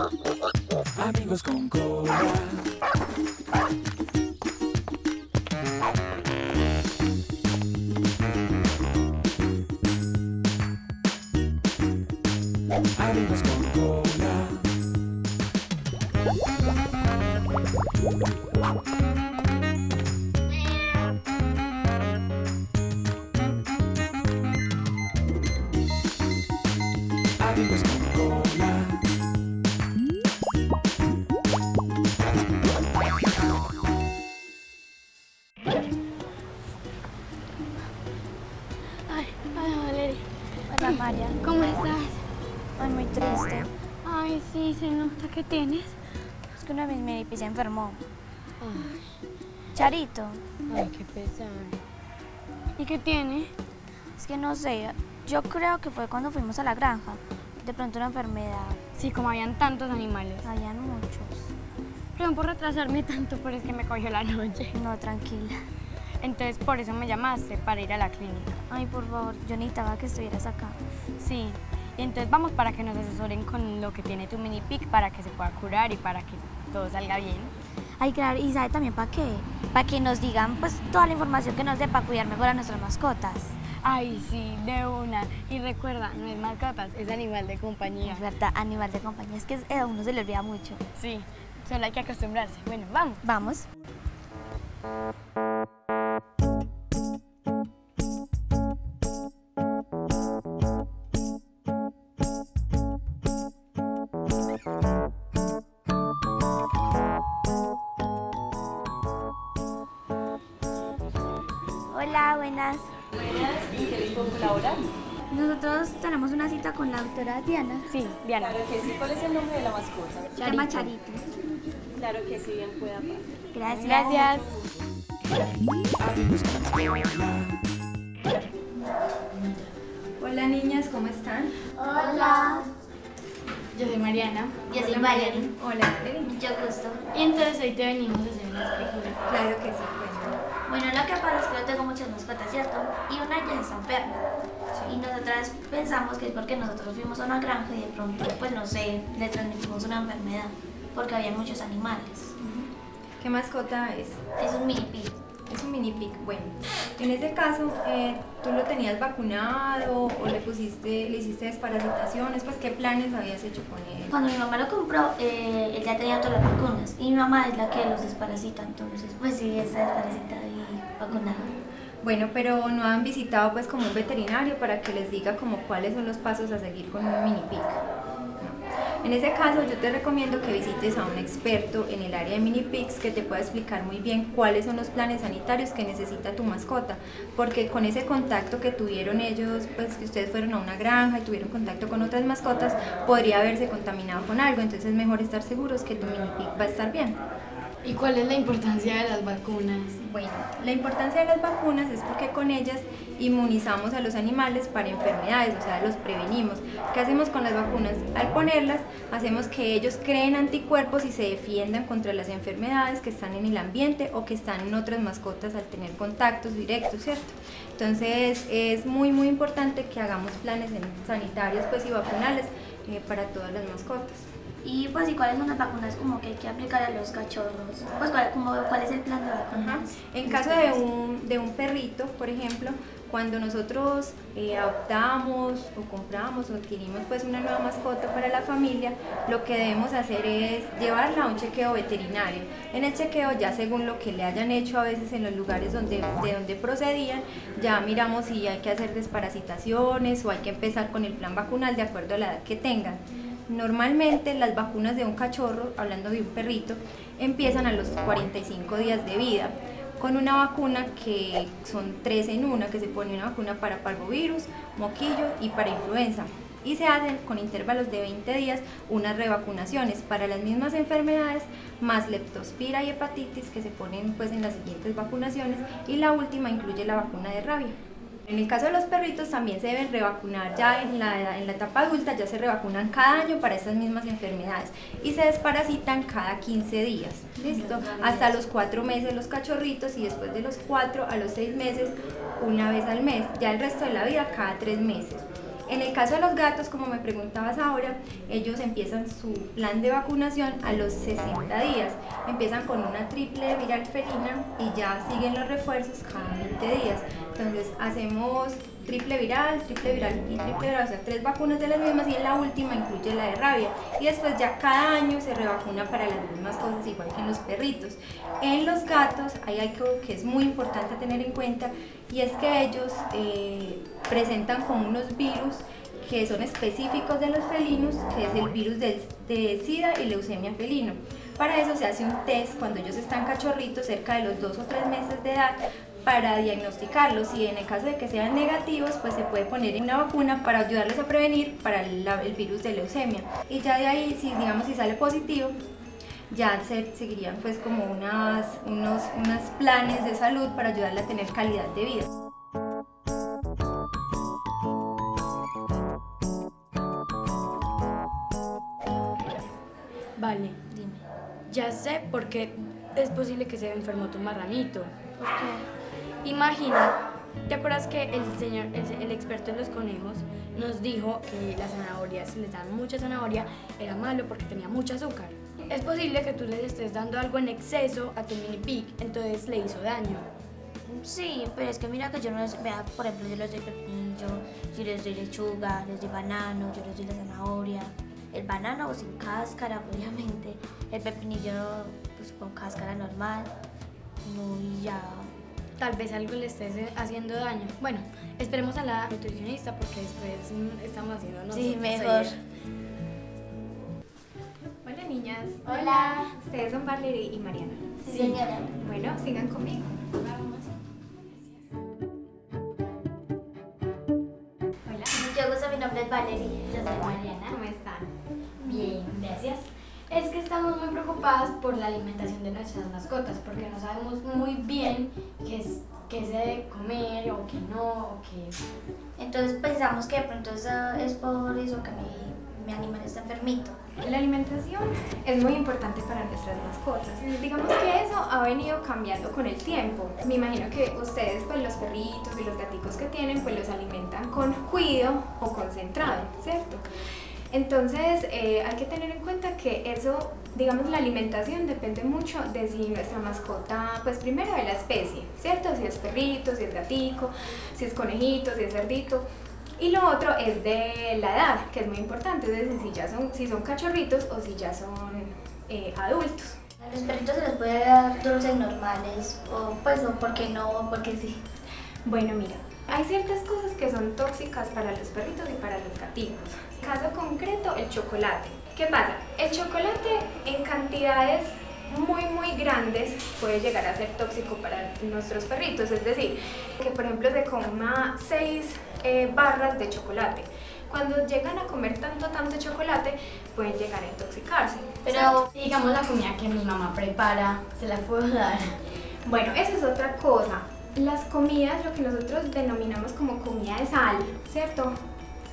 Amigos con cola. Amigos con cola. Ay, sí, se nota que tienes. Es que uno de mis se enfermó. Charito, Ay, qué pesar. ¿Y qué tiene? es que no sé, yo creo que fue cuando fuimos a la granja. De pronto una enfermedad, Sí, como habían tantos animales. habían muchos. Perdón por retrasarme tanto, pero es que me cogió la noche. No, tranquila. Entonces, por eso me llamaste, para ir a la clínica. Ay, por favor, yo necesitaba que estuvieras acá. Sí. Y entonces vamos para que nos asesoren con lo que tiene tu mini pic para que se pueda curar y para que todo salga bien. Ay, claro, y sabe también para qué. Para que nos digan pues toda la información que nos dé para cuidar mejor a nuestras mascotas. Ay, sí, de una. Y recuerda, no es mascotas, es animal de compañía. Es verdad, animal de compañía, es que a uno se le olvida mucho. Sí, solo hay que acostumbrarse. Bueno, vamos. Vamos. Doctora Diana. Sí, Diana. Claro que sí, ¿cuál es el nombre de la mascota? Se llama Charito. Claro que sí, bien pueda pasar. Gracias. Gracias. Hola niñas, ¿cómo están? Hola. Yo soy Mariana. Yo soy Valerie. Hola. Mucho gusto. Y entonces hoy te venimos a hacer unas películas. Claro que sí. Bueno, lo que pasa es que yo tengo muchas mascotas, ¿cierto? Y una ya está enferma. Y nosotras pensamos que es porque nosotros fuimos a una granja y de pronto, pues no sé, le transmitimos una enfermedad. Porque había muchos animales. ¿Qué mascota es? Es un mini pig. Es un mini pig. Bueno, en ese caso, eh, ¿tú lo tenías vacunado o le pusiste, le hiciste desparasitaciones? Pues, ¿qué planes habías hecho con él? Cuando mi mamá lo compró, eh, él ya tenía todas las vacunas. Y mi mamá es la que los desparasita, entonces, pues sí, está desparasitada y vacunada. Bueno, pero no han visitado pues como un veterinario para que les diga como cuáles son los pasos a seguir con un mini pig. No. En ese caso yo te recomiendo que visites a un experto en el área de mini pigs que te pueda explicar muy bien cuáles son los planes sanitarios que necesita tu mascota, porque con ese contacto que tuvieron ellos, pues que ustedes fueron a una granja y tuvieron contacto con otras mascotas, podría haberse contaminado con algo, entonces es mejor estar seguros que tu mini pig va a estar bien. ¿Y cuál es la importancia de las vacunas? Bueno, la importancia de las vacunas es porque con ellas inmunizamos a los animales para enfermedades, o sea, los prevenimos. ¿Qué hacemos con las vacunas? Al ponerlas, hacemos que ellos creen anticuerpos y se defiendan contra las enfermedades que están en el ambiente o que están en otras mascotas al tener contactos directos, ¿cierto? Entonces, es muy, muy importante que hagamos planes sanitarios pues, y vacunales eh, para todas las mascotas. Y pues, ¿y cuáles son las vacunas como que hay que aplicar a los cachorros? Pues, ¿cuál, como, ¿cuál es el plan de Ajá. vacunas? En caso de un, de un perrito, por ejemplo, cuando nosotros eh, adoptamos o compramos o adquirimos pues una nueva mascota para la familia, lo que debemos hacer es llevarla a un chequeo veterinario. En el chequeo, ya según lo que le hayan hecho a veces en los lugares donde, de donde procedían, ya miramos si hay que hacer desparasitaciones o hay que empezar con el plan vacunal de acuerdo a la edad que tengan. Normalmente las vacunas de un cachorro, hablando de un perrito, empiezan a los 45 días de vida con una vacuna que son tres en una, que se pone una vacuna para parvovirus, moquillo y para influenza. Y se hacen con intervalos de 20 días unas revacunaciones para las mismas enfermedades, más leptospira y hepatitis que se ponen pues en las siguientes vacunaciones y la última incluye la vacuna de rabia. En el caso de los perritos también se deben revacunar ya en la, en la etapa adulta, ya se revacunan cada año para estas mismas enfermedades y se desparasitan cada 15 días, ¿listo? Hasta los 4 meses los cachorritos y después de los 4 a los 6 meses una vez al mes, ya el resto de la vida cada 3 meses. En el caso de los gatos, como me preguntabas ahora, ellos empiezan su plan de vacunación a los 60 días. Empiezan con una triple viral felina y ya siguen los refuerzos cada 20 días. Entonces hacemos triple viral, triple viral y triple viral, o sea, tres vacunas de las mismas y en la última incluye la de rabia. Y después ya cada año se revacuna para las mismas cosas, igual que en los perritos. En los gatos hay algo que es muy importante tener en cuenta y es que ellos eh, presentan como unos virus que son específicos de los felinos, que es el virus de, de SIDA y leucemia felino. Para eso se hace un test cuando ellos están cachorritos, cerca de los dos o tres meses de edad, para diagnosticarlos y en el caso de que sean negativos, pues se puede poner una vacuna para ayudarlos a prevenir para el virus de leucemia. Y ya de ahí, si digamos si sale positivo, ya se seguirían pues como unas, unos, unos planes de salud para ayudarle a tener calidad de vida. Vale, Dime. ya sé por qué es posible que se enfermó tu marranito. ¿Por qué? Imagina, ¿te acuerdas que el señor, el, el experto en los conejos nos dijo que la zanahoria, si les dan mucha zanahoria, era malo porque tenía mucho azúcar? Es posible que tú le estés dando algo en exceso a tu mini pig, entonces le hizo daño. Sí, pero es que mira que yo no les, vea, por ejemplo, yo les doy pepinillo, yo les doy lechuga, les doy banano, yo les doy la zanahoria. El banano sin cáscara, obviamente. El pepinillo pues con cáscara normal. No, y ya. Tal vez algo le estés haciendo daño. Bueno, esperemos a la nutricionista porque después mm, estamos haciendo nosotros. Sí, mejor. ayer. Hola niñas. Hola. Ustedes son Valerie y Mariana. Sí, señora. Bueno, sigan conmigo. Hola, Mucho gusto, mi nombre es Valerie. Yo soy Mariana. ¿cómo están? Bien, gracias. Es que estamos muy preocupadas por la alimentación de nuestras mascotas porque no sabemos muy bien qué, es, qué se debe comer o qué no, o qué... Entonces pensamos que de pronto eso es por eso que mi, mi animal está enfermito. La alimentación es muy importante para nuestras mascotas. Digamos que eso ha venido cambiando con el tiempo. Me imagino que ustedes, pues los perritos y los gaticos que tienen, pues los alimentan con cuido o concentrado, ¿cierto? Entonces eh, hay que tener en cuenta que eso, digamos, la alimentación depende mucho de si nuestra mascota, pues primero de la especie, ¿cierto? Si es perrito, si es gatico, si es conejito, si es cerdito. Y lo otro es de la edad, que es muy importante, es decir, si ya son, si son cachorritos o si ya son eh, adultos. A los perritos se les puede dar dulces normales, o pues no, porque no, porque sí. Bueno, mira, hay ciertas cosas que son tóxicas para los perritos y para los gaticos. Caso concreto, el chocolate. ¿Qué pasa? El chocolate en cantidades muy muy grandes puede llegar a ser tóxico para nuestros perritos, es decir, que por ejemplo se coma 6 barras de chocolate. Cuando llegan a comer tanto tanto chocolate pueden llegar a intoxicarse. Pero digamos la comida que mi mamá prepara, se la puedo dar. Bueno, esa es otra cosa. Las comidas, lo que nosotros denominamos como comida de sal, ¿cierto?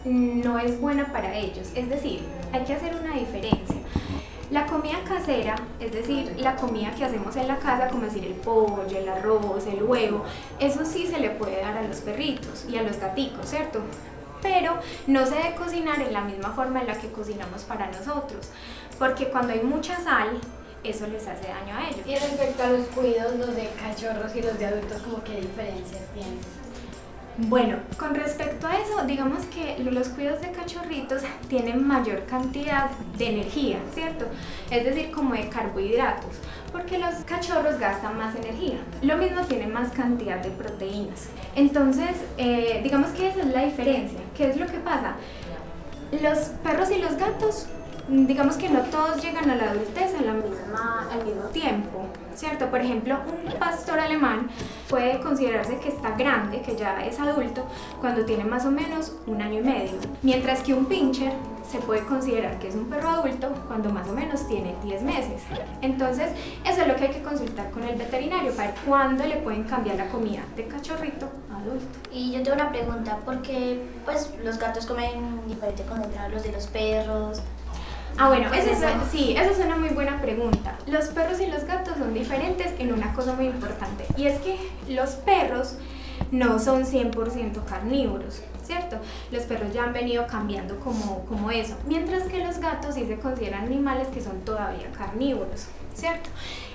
No es buena para ellos. Es decir, hay que hacer una diferencia. La comida casera, es decir, la comida que hacemos en la casa, como decir el pollo, el arroz, el huevo, eso sí se le puede dar a los perritos y a los gaticos, ¿cierto? Pero no se debe cocinar en la misma forma en la que cocinamos para nosotros, porque cuando hay mucha sal, eso les hace daño a ellos. Y respecto a los cuidos, los de cachorros y los de adultos, como qué diferencias tienen. Bueno, con respecto a eso, digamos que los cuidados de cachorritos tienen mayor cantidad de energía, ¿cierto? Es decir, como de carbohidratos, porque los cachorros gastan más energía. Lo mismo tienen más cantidad de proteínas. Entonces, eh, digamos que esa es la diferencia. ¿Qué es lo que pasa? Los perros y los gatos, digamos que no todos llegan a la adultez a la misma, al mismo tiempo, ¿cierto? Por ejemplo, un pastor alemán puede considerarse que está grande, que ya es adulto, cuando tiene más o menos un año y medio, mientras que un pincher se puede considerar que es un perro adulto cuando más o menos tiene 10 meses. Entonces, eso es lo que hay que consultar con el veterinario para ver cuándo le pueden cambiar la comida de cachorrito a adulto. Y yo tengo una pregunta, porque pues los gatos comen diferente concentrado a los de los perros. Ah, bueno, esa es, eso. sí, esa es una muy buena pregunta. Los perros y los gatos son diferentes en una cosa muy importante y es que los perros no son 100% carnívoros, ¿cierto? Los perros ya han venido cambiando como, como eso, mientras que los gatos sí se consideran animales que son todavía carnívoros, ¿cierto?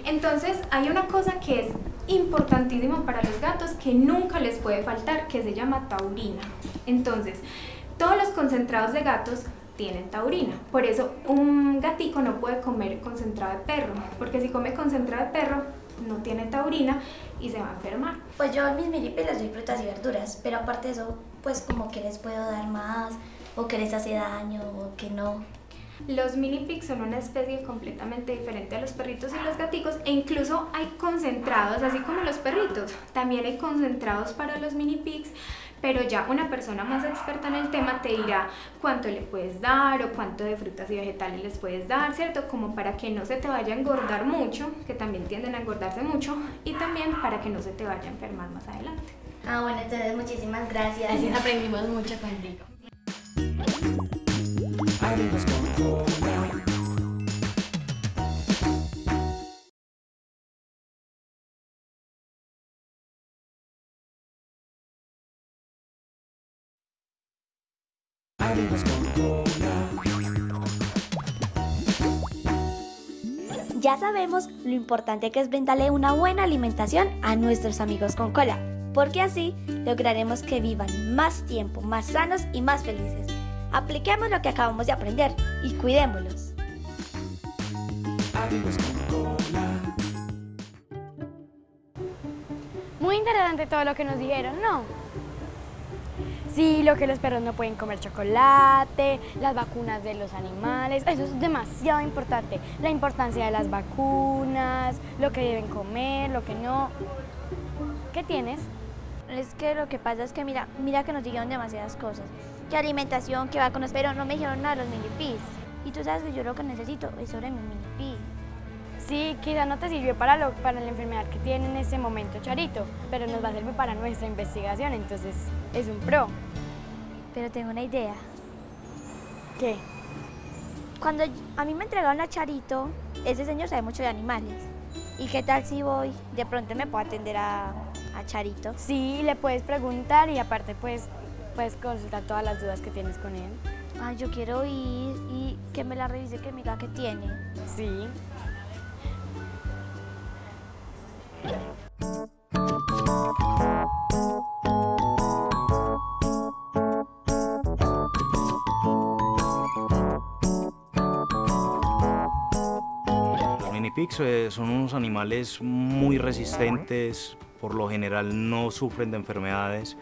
Entonces hay una cosa que es importantísima para los gatos que nunca les puede faltar, que se llama taurina. Entonces, todos los concentrados de gatos tienen taurina. Por eso un gatico no puede comer concentrado de perro, porque si come concentrado de perro no tiene taurina y se va a enfermar. Pues yo a mis milipis les doy frutas y verduras, pero aparte de eso, pues como que les puedo dar más, o que les hace daño, o que no. Los mini pigs son una especie completamente diferente a los perritos y los gaticos e incluso hay concentrados, así como los perritos. También hay concentrados para los mini pigs, pero ya una persona más experta en el tema te dirá cuánto le puedes dar o cuánto de frutas y vegetales les puedes dar, ¿cierto? Como para que no se te vaya a engordar mucho, que también tienden a engordarse mucho, y también para que no se te vaya a enfermar más adelante. Ah, bueno, entonces muchísimas gracias. Así aprendimos mucho contigo. Ya sabemos lo importante que es brindarle una buena alimentación a nuestros amigos con cola, porque así lograremos que vivan más tiempo, más sanos y más felices. Apliquemos lo que acabamos de aprender y cuidémoslos. Amigos con cola. Muy interesante todo lo que nos dijeron, ¿no? Sí, lo que los perros no pueden comer chocolate, las vacunas de los animales, eso es demasiado importante. La importancia de las vacunas, lo que deben comer, lo que no. ¿Qué tienes? Es que lo que pasa es que mira, mira que nos dijeron demasiadas cosas. Que alimentación, que vacunas, pero no me dijeron nada de los minipis. Y tú sabes que yo lo que necesito es sobre mi minipi. Sí, quizá no te sirvió para, lo, para la enfermedad que tiene en ese momento Charito, pero nos va a servir para nuestra investigación, entonces es un pro. Pero tengo una idea. ¿Qué? Cuando a mí me entregaron a Charito, ese señor sabe mucho de animales. ¿Y qué tal si voy? De pronto me puedo atender a, a Charito. Sí, le puedes preguntar y aparte pues puedes consultar todas las dudas que tienes con él. Ay, yo quiero ir y que me la revise, que me diga qué tiene. Sí. Son unos animales muy resistentes, por lo general no sufren de enfermedades,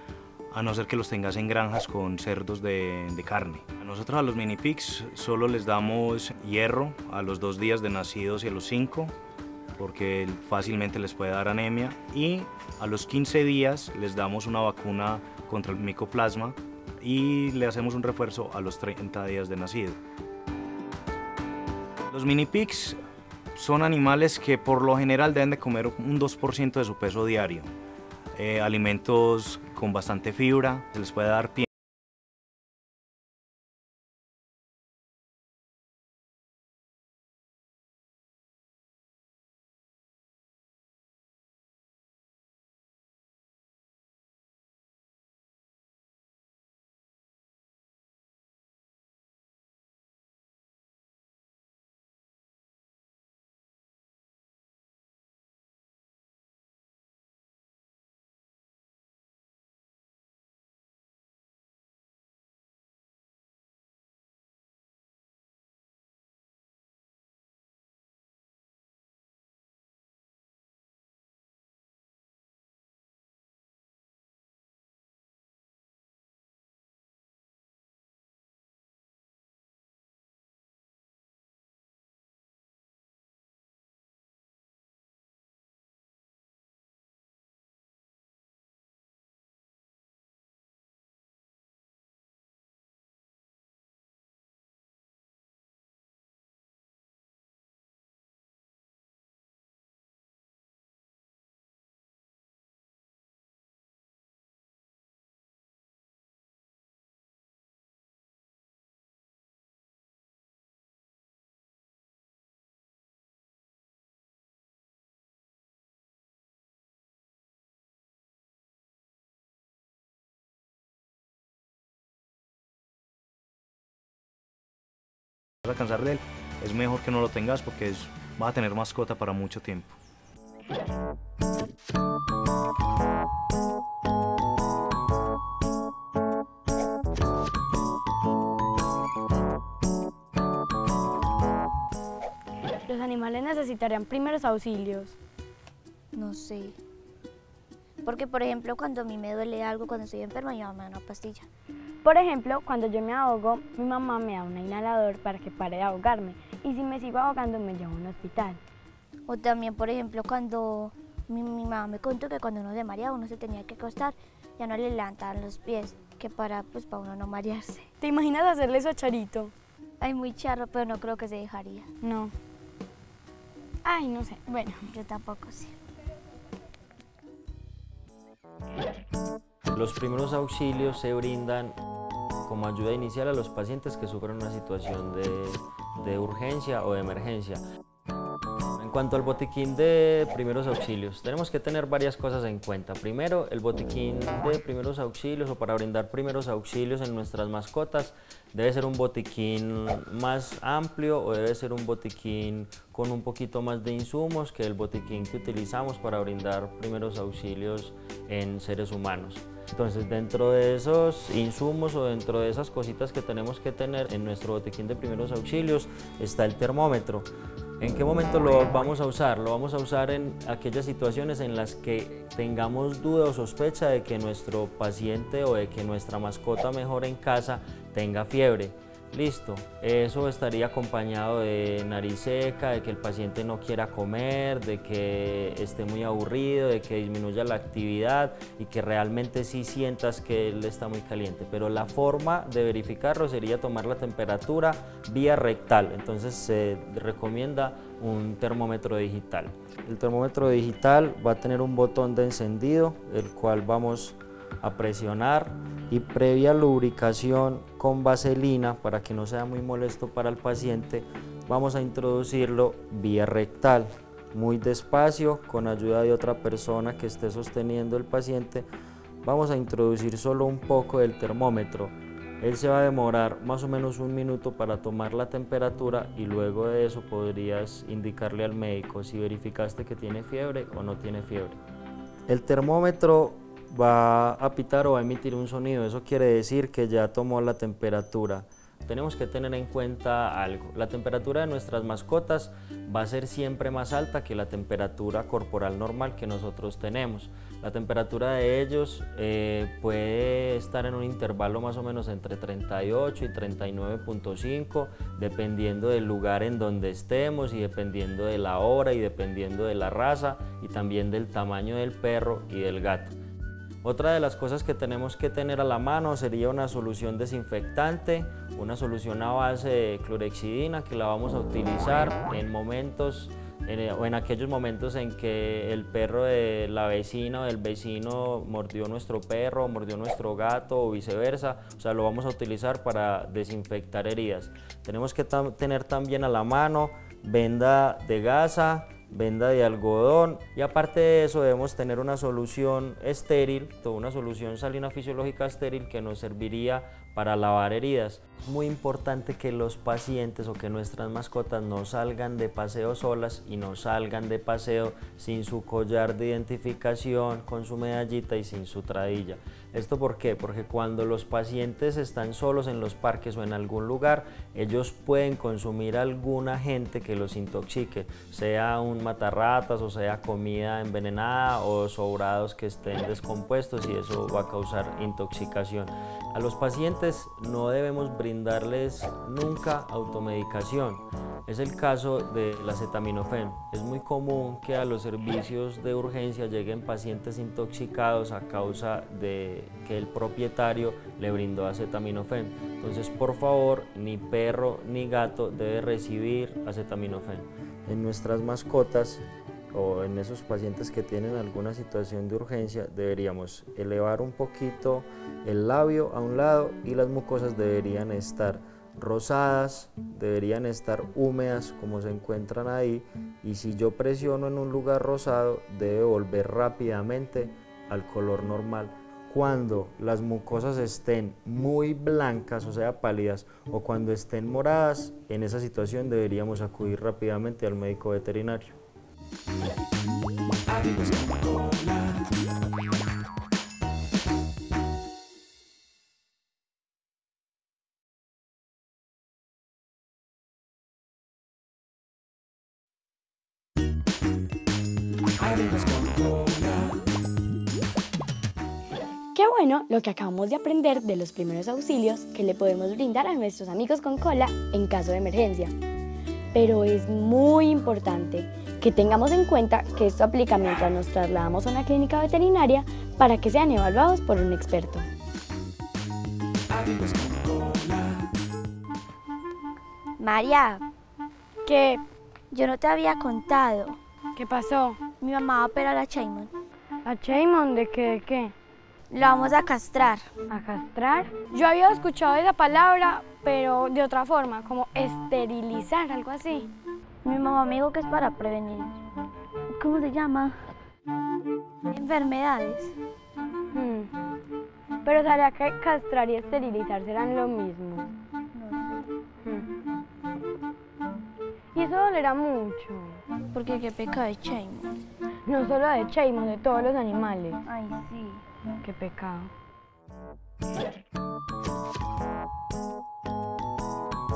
a no ser que los tengas en granjas con cerdos de, de carne. A nosotros a los mini pigs solo les damos hierro a los dos días de nacidos y a los cinco, porque fácilmente les puede dar anemia, y a los 15 días les damos una vacuna contra el micoplasma y le hacemos un refuerzo a los 30 días de nacido. Los mini pigs son animales que por lo general deben de comer un 2% de su peso diario. Eh, alimentos con bastante fibra, se les puede dar vas a cansar de él, es mejor que no lo tengas porque es, vas a tener mascota para mucho tiempo. Los animales necesitarían primeros auxilios. No sé. Porque, por ejemplo, cuando a mí me duele algo, cuando estoy enferma, mi mamá me da una pastilla. Por ejemplo, cuando yo me ahogo, mi mamá me da un inhalador para que pare de ahogarme. Y si me sigo ahogando, me llevo a un hospital. O también, por ejemplo, cuando mi, mi mamá me contó que cuando uno se mareaba, uno se tenía que acostar, ya no le levantaban los pies, que para, pues, para uno no marearse. ¿Te imaginas hacerle eso a Charito? Ay, muy charro, pero no creo que se dejaría. No. Ay, no sé. Bueno, Yo tampoco sé. Los primeros auxilios se brindan como ayuda inicial a los pacientes que sufren una situación de, urgencia o de emergencia. En cuanto al botiquín de primeros auxilios, tenemos que tener varias cosas en cuenta. Primero, el botiquín de primeros auxilios o para brindar primeros auxilios en nuestras mascotas debe ser un botiquín más amplio o debe ser un botiquín con un poquito más de insumos que el botiquín que utilizamos para brindar primeros auxilios en seres humanos. Entonces, dentro de esos insumos o dentro de esas cositas que tenemos que tener en nuestro botiquín de primeros auxilios está el termómetro. ¿En qué momento lo vamos a usar? Lo vamos a usar en aquellas situaciones en las que tengamos duda o sospecha de que nuestro paciente o de que nuestra mascota mejor en casa tenga fiebre. Listo, eso estaría acompañado de nariz seca, de que el paciente no quiera comer, de que esté muy aburrido, de que disminuya la actividad y que realmente sí sientas que él está muy caliente. Pero la forma de verificarlo sería tomar la temperatura vía rectal, entonces se recomienda un termómetro digital. El termómetro digital va a tener un botón de encendido, el cual vamos a presionar y previa lubricación con vaselina para que no sea muy molesto para el paciente, vamos a introducirlo vía rectal, muy despacio, con ayuda de otra persona que esté sosteniendo el paciente. Vamos a introducir solo un poco del termómetro. Él se va a demorar más o menos un minuto para tomar la temperatura y luego de eso podrías indicarle al médico si verificaste que tiene fiebre o no tiene fiebre. El termómetro va a pitar o va a emitir un sonido, eso quiere decir que ya tomó la temperatura. Tenemos que tener en cuenta algo, la temperatura de nuestras mascotas va a ser siempre más alta que la temperatura corporal normal que nosotros tenemos. La temperatura de ellos eh, puede estar en un intervalo más o menos entre 38 y 39.5, dependiendo del lugar en donde estemos y dependiendo de la hora y dependiendo de la raza y también del tamaño del perro y del gato. Otra de las cosas que tenemos que tener a la mano sería una solución desinfectante, una solución a base de clorexidina que la vamos a utilizar en momentos en- o en aquellos momentos en que el perro de la vecina o del vecino mordió nuestro perro, mordió nuestro gato o viceversa, o sea, lo vamos a utilizar para desinfectar heridas. Tenemos que tener también a la mano venda de gasa, venda de algodón y aparte de eso debemos tener una solución estéril, toda una solución salina fisiológica estéril que nos serviría para lavar heridas. Es muy importante que los pacientes o que nuestras mascotas no salgan de paseo solas y no salgan de paseo sin su collar de identificación, con su medallita y sin su tradilla. ¿Esto por qué? Porque cuando los pacientes están solos en los parques o en algún lugar, ellos pueden consumir algún agente que los intoxique, sea un matarratas o sea comida envenenada o sobrados que estén descompuestos y eso va a causar intoxicación. A los pacientes no debemos brindarles nunca automedicación. Es el caso de la acetaminofén. Es muy común que a los servicios de urgencia lleguen pacientes intoxicados a causa de que el propietario le brindó acetaminofén. Entonces, por favor, ni perro ni gato debe recibir acetaminofén. En nuestras mascotas o en esos pacientes que tienen alguna situación de urgencia deberíamos elevar un poquito el labio a un lado y las mucosas deberían estar rosadas, deberían estar húmedas como se encuentran ahí y si yo presiono en un lugar rosado debe volver rápidamente al color normal. Cuando las mucosas estén muy blancas, o sea, pálidas, o cuando estén moradas, en esa situación deberíamos acudir rápidamente al médico veterinario. lo que acabamos de aprender de los primeros auxilios que le podemos brindar a nuestros amigos con cola en caso de emergencia. Pero es muy importante que tengamos en cuenta que esto aplica mientras nos trasladamos a una clínica veterinaria para que sean evaluados por un experto. María, que yo no te había contado. ¿Qué pasó? Mi mamá opera a la Chaymon. ¿A Chaymon de qué? ¿De qué? Lo vamos a castrar. ¿A castrar? Yo había escuchado esa palabra, pero de otra forma, como esterilizar, algo así. Mi mamá me dijo que es para prevenir. ¿Cómo se llama? Enfermedades. Hmm. Pero sabía que castrar y esterilizar serán lo mismo. Hmm. Y eso dolerá mucho. Porque qué pecado de Chaymon. No solo de Chaymon, de todos los animales. Ay, sí. Qué pecado.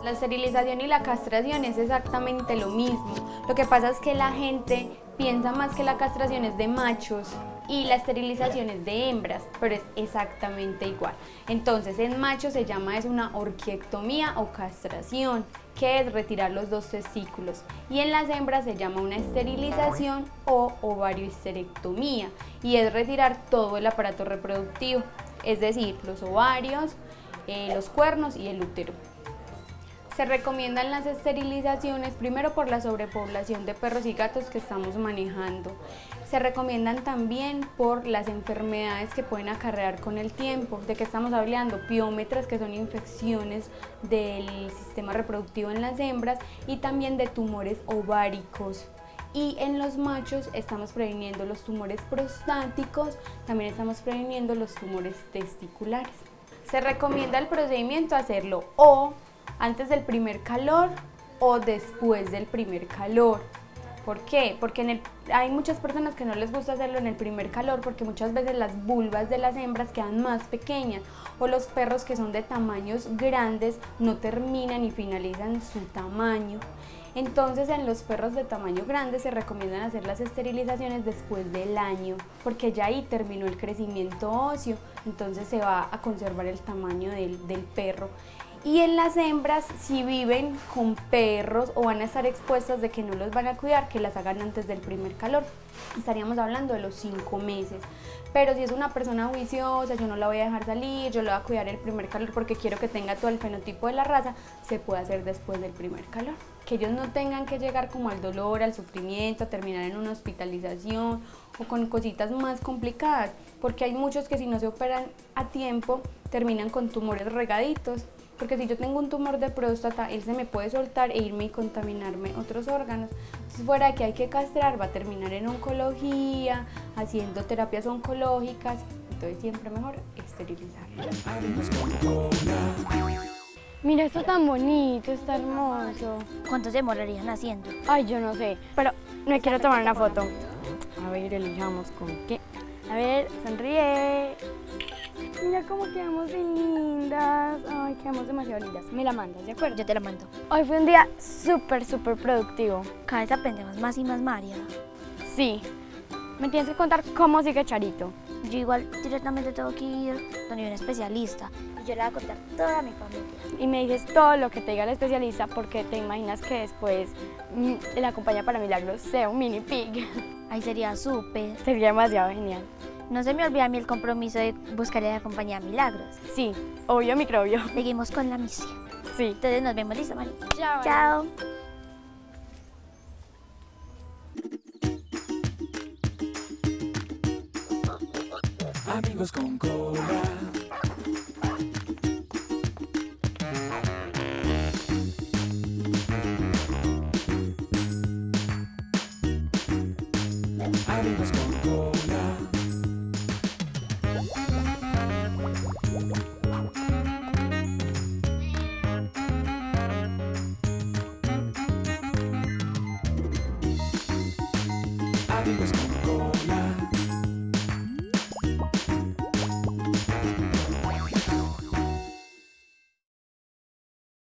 La esterilización y la castración es exactamente lo mismo. Lo que pasa es que la gente piensa más que la castración es de machos y la esterilización es de hembras, pero es exactamente igual. Entonces, en machos se llama es una orquiectomía o castración, que es retirar los dos testículos. Y en las hembras se llama una esterilización o ovariohisterectomía, y es retirar todo el aparato reproductivo, es decir, los ovarios, eh, los cuernos y el útero. Se recomiendan las esterilizaciones primero por la sobrepoblación de perros y gatos que estamos manejando. Se recomiendan también por las enfermedades que pueden acarrear con el tiempo. ¿De qué estamos hablando? Piómetras, que son infecciones del sistema reproductivo en las hembras y también de tumores ováricos. Y en los machos estamos previniendo los tumores prostáticos, también estamos previniendo los tumores testiculares. Se recomienda el procedimiento hacerlo o antes del primer calor o después del primer calor. ¿Por qué? Porque en el- hay muchas personas que no les gusta hacerlo en el primer calor porque muchas veces las vulvas de las hembras quedan más pequeñas o los perros que son de tamaños grandes no terminan y finalizan su tamaño. Entonces en los perros de tamaño grande se recomiendan hacer las esterilizaciones después del año porque ya ahí terminó el crecimiento óseo, entonces se va a conservar el tamaño del, del perro. Y en las hembras, si viven con perros o van a estar expuestas de que no los van a cuidar, que las hagan antes del primer calor. Estaríamos hablando de los cinco meses. Pero si es una persona juiciosa, yo no la voy a dejar salir, yo la voy a cuidar el primer calor porque quiero que tenga todo el fenotipo de la raza, se puede hacer después del primer calor. Que ellos no tengan que llegar como al dolor, al sufrimiento, a terminar en una hospitalización o con cositas más complicadas, porque hay muchos que si no se operan a tiempo terminan con tumores regaditos porque si yo tengo un tumor de próstata, él se me puede soltar e irme y contaminarme otros órganos. Entonces, fuera de que hay que castrar, va a terminar en oncología, haciendo terapias oncológicas. Entonces, siempre mejor esterilizar. Mira, esto tan bonito, está hermoso. ¿Cuánto se demorarían haciendo? Ay, yo no sé, pero me quiero tomar una foto. A ver, elijamos con qué. A ver, sonríe. Mira cómo quedamos de lindas. Ay, quedamos demasiado lindas. Me la mandas, ¿de acuerdo? Yo te la mando. Hoy fue un día súper, súper productivo. Cada vez aprendemos más y más, María. Sí. Me tienes que contar cómo sigue Charito. Yo igual directamente tengo que ir donde un especialista y yo le voy a contar toda mi familia. Y me dices todo lo que te diga el especialista porque te imaginas que después mm, la compañía para milagros sea un mini pig. Ahí sería súper. Sería demasiado genial. No se me olvida a mí el compromiso de buscarle la compañía Milagros. Sí, obvio microbio. Seguimos con la misión. Sí. Entonces nos vemos, listo, María. Chao. Chao. Amigos con cola. Amigos con cola.